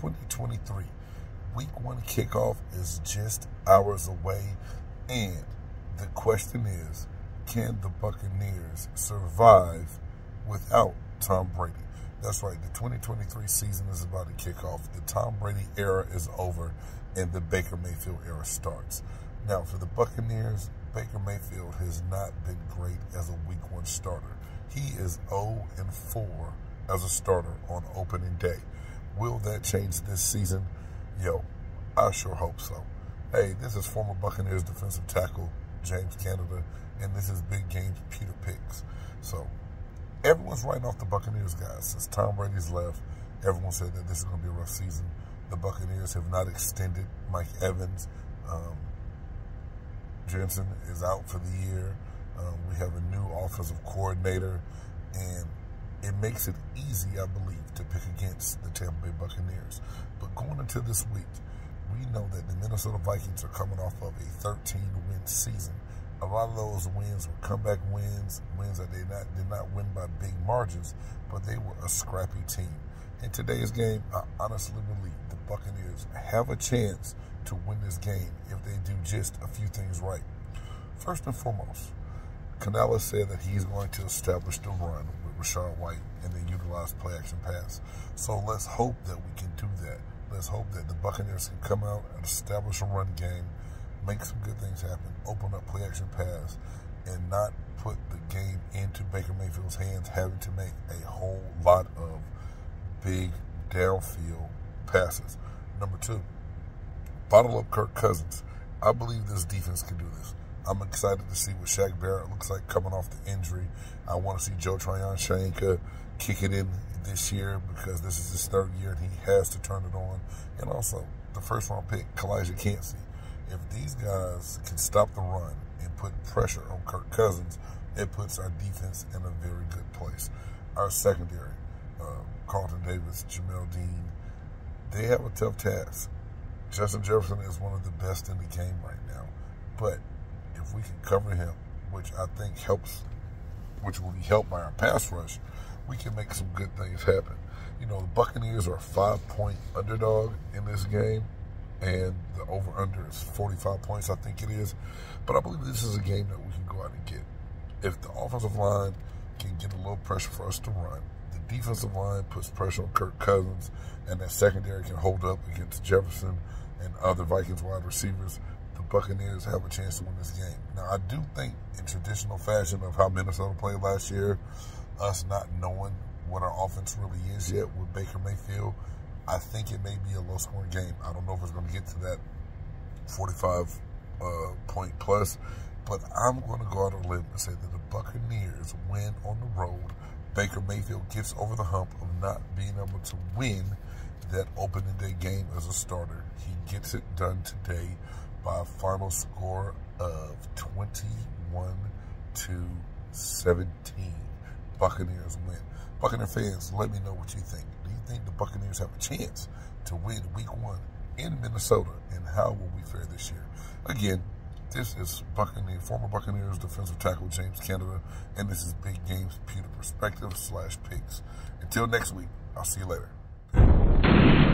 2023 week one kickoff is just hours away. And the question is can the Buccaneers survive without Tom Brady? That's right, the 2023 season is about to kick off. The Tom Brady era is over, and the Baker Mayfield era starts. Now, for the Buccaneers, Baker Mayfield has not been great as a week one starter. He is 0 and 4 as a starter on opening day. Will that change this season? Yo, I sure hope so. Hey, this is former Buccaneers defensive tackle James Cannida, and this is Big Games Pewter Picks. So, everyone's writing off the Buccaneers, guys. Since Tom Brady's left, everyone said that this is going to be a rough season. The Buccaneers have not extended Mike Evans. Um, Jensen is out for the year. Um, we have a new offensive coordinator, and it makes it easy, I believe, to pick against the Tampa Bay Buccaneers. But going into this week, we know that the Minnesota Vikings are coming off of a 13-win season. A lot of those wins were comeback wins, wins that they not did not win by big margins, but they were a scrappy team. In today's game, I honestly believe the Buccaneers have a chance to win this game if they do just a few things right. First and foremost, Canales said that he's going to establish the run with Rachaad White and then utilize play action pass. So let's hope that we can do that. Let's hope that the Buccaneers can come out and establish a run game, make some good things happen, open up play action pass, and not put the game into Baker Mayfield's hands, having to make a whole lot of big downfield passes. Number two, bottle up Kirk Cousins. I believe this defense can do this. I'm excited to see what Shaq Barrett looks like coming off the injury. I want to see Joe Tryon-Shoyinka kick it in this year because this is his third year and he has to turn it on. And also, the first round pick, Calijah Kancey. If these guys can stop the run and put pressure on Kirk Cousins, it puts our defense in a very good place. Our secondary, uh, Carlton Davis, Jamel Dean, they have a tough task. Justin Jefferson is one of the best in the game right now. But if we can cover him, which I think helps, which will be helped by our pass rush, we can make some good things happen. You know, the Buccaneers are a five point underdog in this game, and the over under is 45 points, I think it is. But I believe this is a game that we can go out and get. If the offensive line can get a little pressure for us to run, the defensive line puts pressure on Kirk Cousins, and that secondary can hold up against Jefferson and other Vikings wide receivers, Buccaneers have a chance to win this game. Now, I do think in traditional fashion of how Minnesota played last year, us not knowing what our offense really is yet with Baker Mayfield, I think it may be a low scoring game. I don't know if it's going to get to that 45 uh, point plus, but I'm going to go out on a limb and say that the Buccaneers win on the road. Baker Mayfield gets over the hump of not being able to win that opening day game as a starter. He gets it done today by a final score of 21 to 17. Buccaneers win. Buccaneer fans, let me know what you think. Do you think the Buccaneers have a chance to win week one in Minnesota? And how will we fare this year? Again, this is Buccaneer, former Buccaneers defensive tackle James Cannida, and this is Big Games Pewter Perspective slash Picks. Until next week, I'll see you later.